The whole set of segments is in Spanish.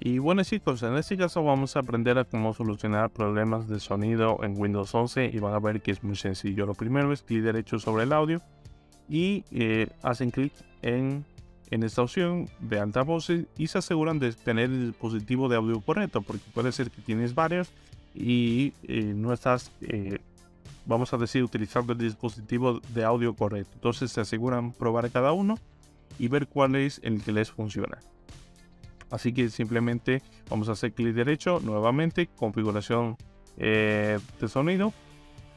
Y bueno chicos, en este caso vamos a aprender a cómo solucionar problemas de sonido en Windows 11 y van a ver que es muy sencillo. Lo primero es clic derecho sobre el audio y eh, hacen clic en, en esta opción de altavoces y se aseguran de tener el dispositivo de audio correcto porque puede ser que tienes varios y eh, no estás, eh, vamos a decir, utilizando el dispositivo de audio correcto. Entonces se aseguran probar cada uno y ver cuál es el que les funciona. Así que simplemente vamos a hacer clic derecho nuevamente, configuración eh, de sonido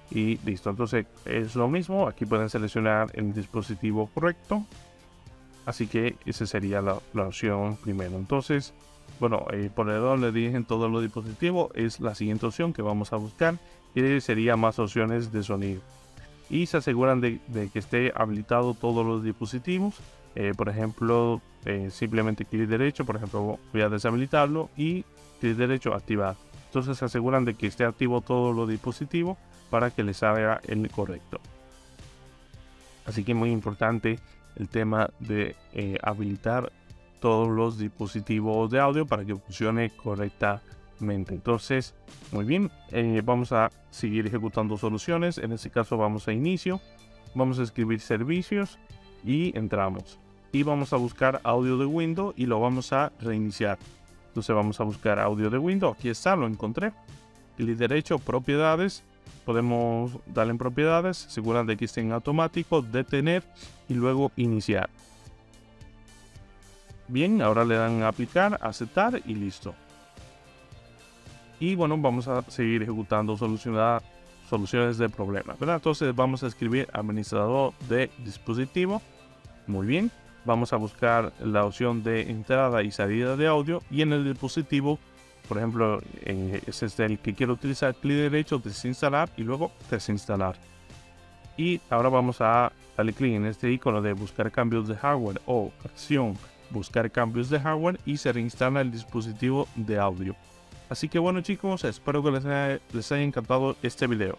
y listo. Entonces es lo mismo, aquí pueden seleccionar el dispositivo correcto. Así que esa sería la, opción primero. Entonces, bueno, eh, por el le dije en todos los dispositivos, es la siguiente opción que vamos a buscar, y sería más opciones de sonido. Y se aseguran de que esté habilitado todos los dispositivos eh, por ejemplo, eh, simplemente clic derecho, por ejemplo, voy a deshabilitarlo y clic derecho activar. Entonces se aseguran de que esté activo todos los dispositivos para que les salga el correcto. Así que muy importante el tema de eh, habilitar todos los dispositivos de audio para que funcione correctamente. Entonces, muy bien, vamos a seguir ejecutando soluciones. En este caso vamos a inicio, vamos a escribir servicios y entramos. Y vamos a buscar audio de Windows y lo vamos a reiniciar. Entonces vamos a buscar audio de Windows. Aquí está, lo encontré. Clic derecho, propiedades. Podemos darle en propiedades, asegurar de que esté en automático, detener y luego iniciar. Bien, ahora le dan a aplicar, aceptar y listo. Y bueno, vamos a seguir ejecutando solucionar soluciones de problemas. Entonces vamos a escribir administrador de dispositivo. Muy bien. Vamos a buscar la opción de entrada y salida de audio y en el dispositivo, por ejemplo, ese es el que quiero utilizar, clic derecho, desinstalar y luego desinstalar. Y ahora vamos a darle clic en este icono de buscar cambios de hardware o acción buscar cambios de hardware y se reinstala el dispositivo de audio. Así que bueno chicos, espero que les haya, encantado este video.